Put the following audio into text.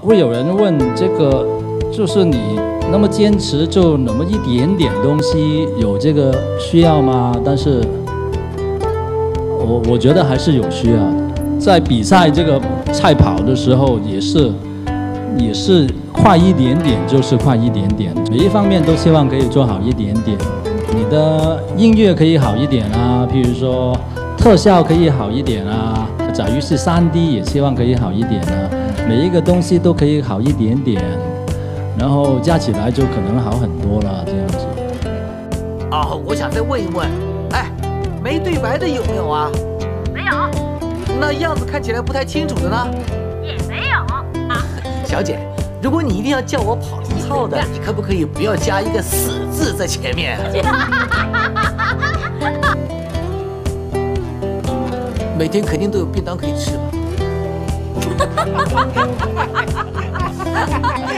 会有人问这个，就是你那么坚持，就那么一点点东西，有这个需要吗？但是，我我觉得还是有需要的。在比赛这个赛跑的时候，也是也是快一点点就是快一点点，每一方面都希望可以做好一点点。你的音乐可以好一点啊，譬如说特效可以好一点啊，假如是三 D 也希望可以好一点啊，每一个东西都可以好一点点，然后加起来就可能好很多了，这样子。哦，我想再问一问，哎，没对白的有没有啊？没有，那样子看起来不太清楚的呢？也没有啊。小姐，如果你一定要叫我跑一套的，你可不可以不要加一个死字在前面？每天肯定都有便当可以吃吧？哈哈哈哈哈哈。